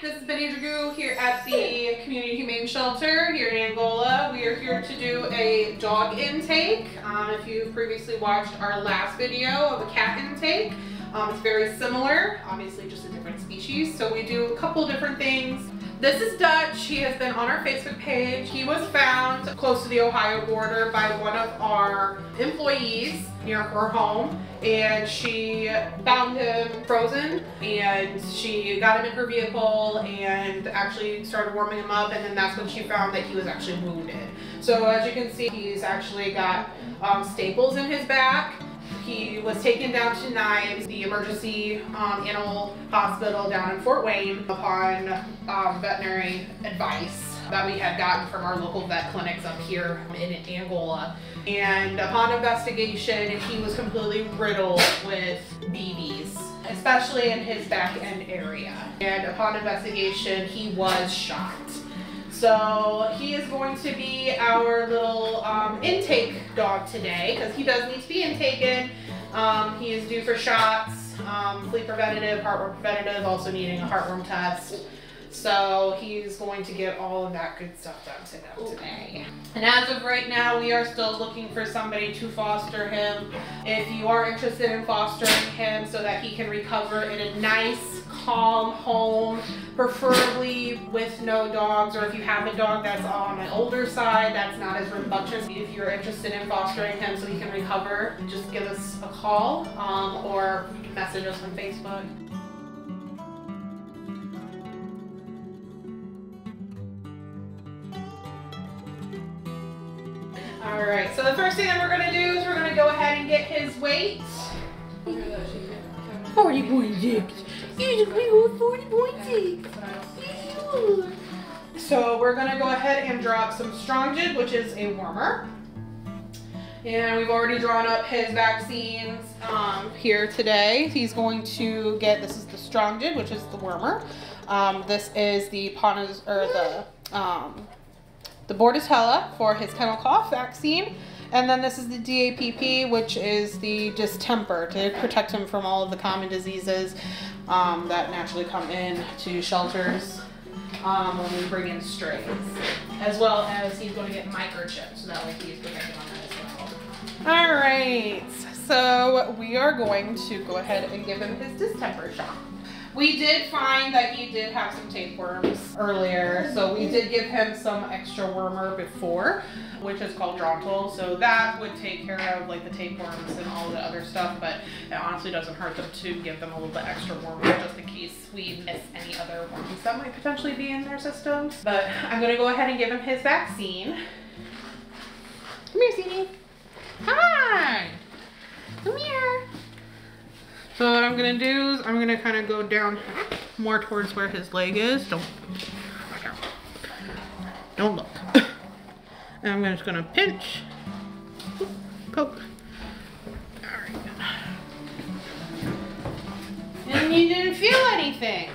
this is Benny Dragoo here at the Community Humane Shelter here in Angola. We are here to do a dog intake. Um, if you've previously watched our last video of a cat intake, um, it's very similar, obviously just a different species. So we do a couple different things. This is Dutch. He has been on our Facebook page. He was found close to the Ohio border by one of our employees near her home and she found him frozen and she got him in her vehicle and actually started warming him up and then that's when she found that he was actually wounded. So as you can see he's actually got um, staples in his back he was taken down to NIVES, the emergency um, animal hospital down in Fort Wayne upon um, veterinary advice that we had gotten from our local vet clinics up here in Angola. And upon investigation, he was completely riddled with BBs, especially in his back end area. And upon investigation, he was shot. So he is going to be our little um, intake dog today because he does need to be intaken. Um, he is due for shots, um, flea preventative, heartworm preventative, also needing a heartworm test. So he's going to get all of that good stuff done to them today. And as of right now, we are still looking for somebody to foster him. If you are interested in fostering him so that he can recover in a nice, calm home, preferably with no dogs, or if you have a dog that's on an older side, that's not as rambunctious. If you're interested in fostering him so he can recover, just give us a call um, or message us on Facebook. All right, so the first thing that we're gonna do is we're gonna go ahead and get his weight. 40.6. He's a big old 40.6. So we're gonna go ahead and drop some Strongid, which is a warmer. And we've already drawn up his vaccines um, here today. He's going to get, this is the Strongid, which is the warmer. Um, this is the Panas, or the um, the Bordetella for his kennel cough vaccine. And then this is the DAPP, which is the distemper to protect him from all of the common diseases um, that naturally come in to shelters um, when we bring in strays. As well as he's going to get microchips, so that way he's protected on that as well. All right, so we are going to go ahead and give him his distemper shot. We did find that he did have some tapeworms earlier, so we did give him some extra wormer before, which is called Drontal. So that would take care of like the tapeworms and all the other stuff, but it honestly doesn't hurt them to give them a little bit extra wormer just in case we miss any other worms that might potentially be in their systems. But I'm gonna go ahead and give him his vaccine. Come here, CD. Hi. Come here. So what I'm gonna do is I'm gonna kind of go down more towards where his leg is. Don't, don't look. And I'm just gonna pinch, poke. Right. And you didn't feel anything.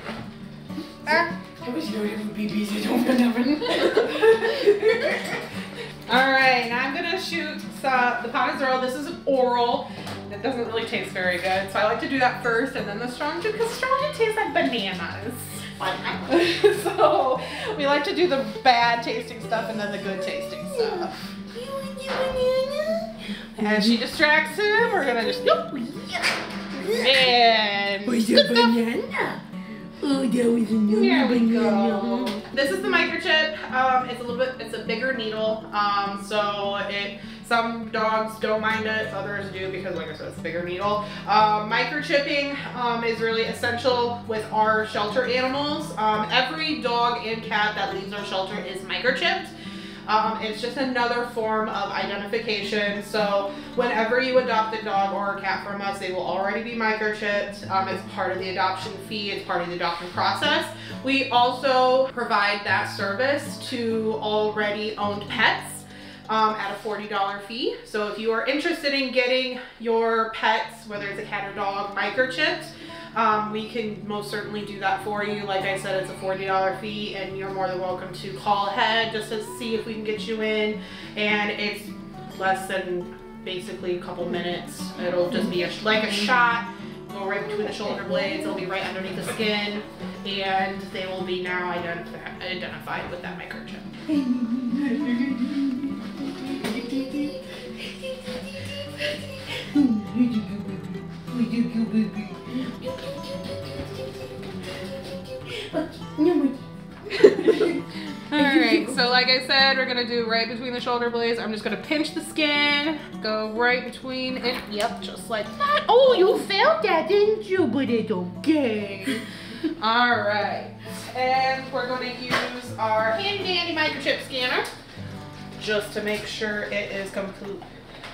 Ah. I wish you would BBs. I don't remember. All right, now I'm gonna shoot uh, the Panazol. This is oral. It doesn't really taste very good, so I like to do that first and then the Strongid because strong juice tastes like bananas. so we like to do the bad tasting stuff and then the good tasting stuff. And she distracts him. We're gonna just nope. And Was a banana? Oh, that was another Here we banana. go. This is the microchip. Um, it's a little bit, it's a bigger needle. Um, so it, some dogs don't mind it, others do because like I said, it's a bigger needle. Um, microchipping um, is really essential with our shelter animals. Um, every dog and cat that leaves our shelter is microchipped. Um, it's just another form of identification. So whenever you adopt a dog or a cat from us, they will already be microchipped. Um, it's part of the adoption fee. It's part of the adoption process. We also provide that service to already owned pets. Um, at a $40 fee. So if you are interested in getting your pets, whether it's a cat or dog, microchipped, um, we can most certainly do that for you. Like I said, it's a $40 fee and you're more than welcome to call ahead just to see if we can get you in. And it's less than basically a couple minutes. It'll just be a, like a shot, go right between the shoulder blades. It'll be right underneath the skin. and they will be now identif- identified with that microchip. All right, so like I said, we're gonna do right between the shoulder blades. I'm just gonna pinch the skin, go right between it. Yep, just like that. Oh, you felt that, didn't you? But it's okay. All right, and we're to use our handy dandy microchip scanner just to make sure it is complete,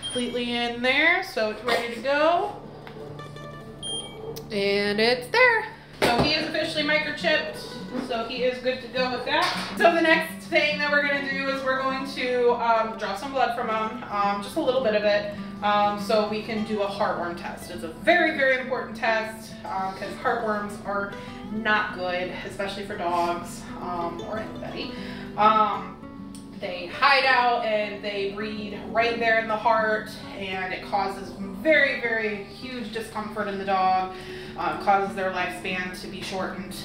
completely in there, so it's ready to go. And it's there. So he is officially microchipped, so he is good to go with that. So the next thing that we're gonna do is we're going to um, draw some blood from him, um, just a little bit of it, um, so we can do a heartworm test. It's a very, very important test because heartworms are not good, especially for dogs um, or anybody. They hide out and they breed right there in the heart, and it causes very, very huge discomfort in the dog. Uh, causes their lifespan to be shortened,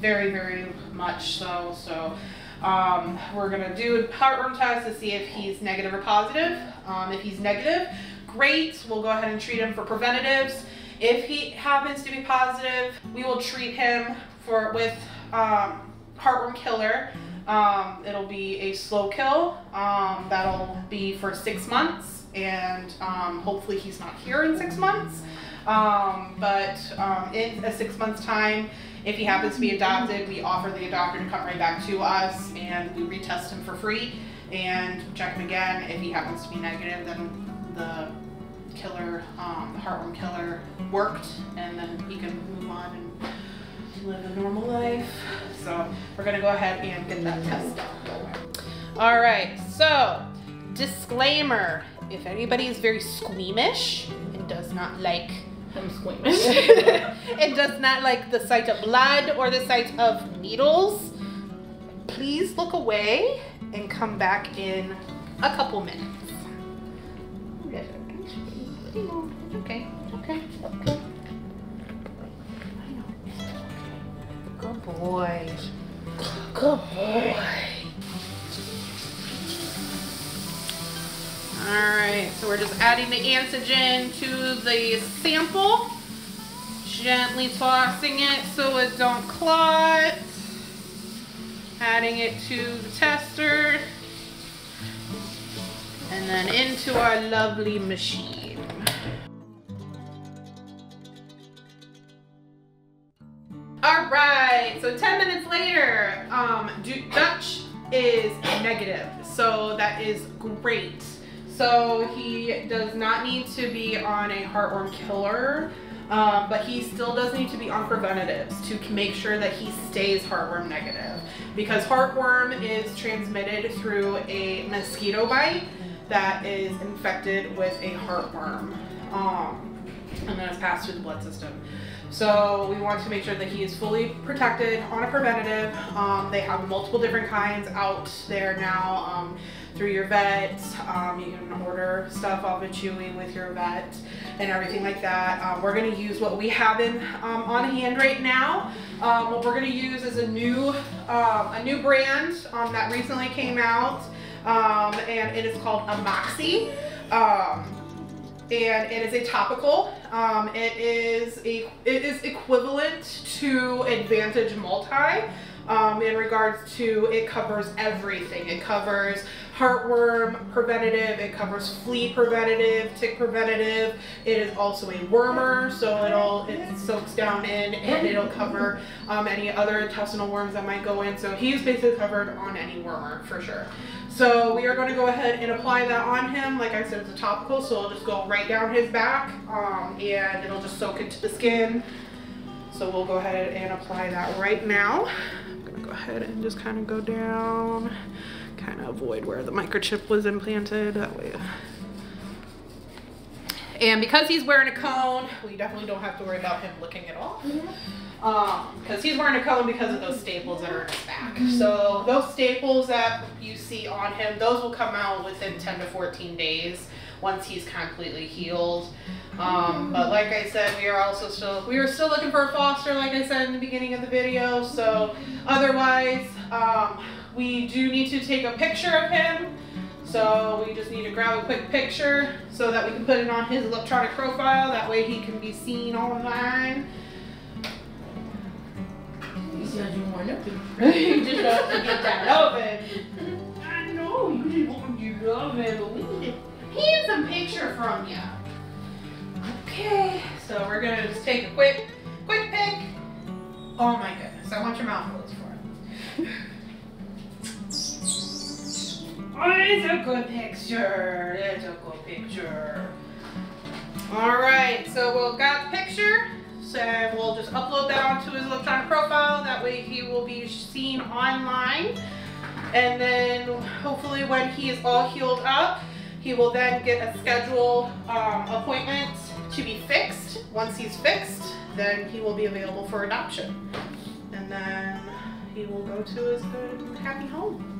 very, very much so. So. Um, we're gonna do a heartworm test to see if he's negative or positive. Um, if he's negative, great. We'll go ahead and treat him for preventatives. If he happens to be positive, we will treat him for with um, heartworm killer. Um, it'll be a slow kill. Um, that'll be for six months, and um, hopefully he's not here in six months. Um, but um, in a six months time, if he happens to be adopted, we offer the adopter to come right back to us, and we retest him for free and check him again. If he happens to be negative, then the killer, um, the heartworm killer, worked, and then he can move on and live a normal life. So we're gonna go ahead and get that test done. All right, so disclaimer, if anybody is very squeamish and does not like I'm squeamish. it does not like the sight of blood or the sight of needles, please look away and come back in a couple minutes. Okay, okay, okay. Boy. Good boy. Alright, so we're just adding the antigen to the sample. Gently tossing it so it don't clot. Adding it to the tester. And then into our lovely machine. So 10 minutes later, um, Dutch is negative, so that is great. So he does not need to be on a heartworm killer, um, but he still does need to be on preventatives to make sure that he stays heartworm negative. Because heartworm is transmitted through a mosquito bite that is infected with a heartworm. Um, and then it's passed through the blood system. So we want to make sure that he is fully protected on a preventative. Um, they have multiple different kinds out there now um, through your vet. Um, you can order stuff off of Chewy with your vet and everything like that. Um, we're going to use what we have in um, on hand right now. Um, what we're going to use is a new um, a new brand that recently came out, and it is called Imoxi. And it is a topical. Um, it is a it is equivalent to Advantage Multi um, in regards to it covers everything. It covers heartworm preventative. It covers flea preventative, tick preventative. It is also a wormer, so it'll it soaks down in and it'll cover um, any other intestinal worms that might go in. So he's basically covered on any wormer for sure. So we are going to go ahead and apply that on him. Like I said, it's a topical, so it'll just go right down his back um, and it'll just soak into the skin. So we'll go ahead and apply that right now. I'm going to go ahead and just kind of go down, kind of avoid where the microchip was implanted. That way. And because he's wearing a cone, we definitely don't have to worry about him it off. Um, because he's wearing a cone because of those staples that are in his back. So those staples that you see on him, those will come out within 10 to 14 days once he's completely healed. Um, but like I said, we are also still we are still looking for a foster, like I said in the beginning of the video. So otherwise, um, we do need to take a picture of him. So we just need to grab a quick picture so that we can put it on his electronic profile. That way he can be seen online. You said you wanted to. he just wants to get that oven. I know, you just want you love it, but we need a handsome picture from you. Okay, so we're gonna just take a quick, quick pic. Oh my goodness, I want your mouth Oh, it's a good picture. It's a good picture. All right, so we'll got the picture. So we'll just upload that onto his electronic profile. That way he will be seen online. And then hopefully when he is all healed up, he will then get a scheduled um, appointment to be fixed. Once he's fixed, then he will be available for adoption. And then he will go to his good happy home.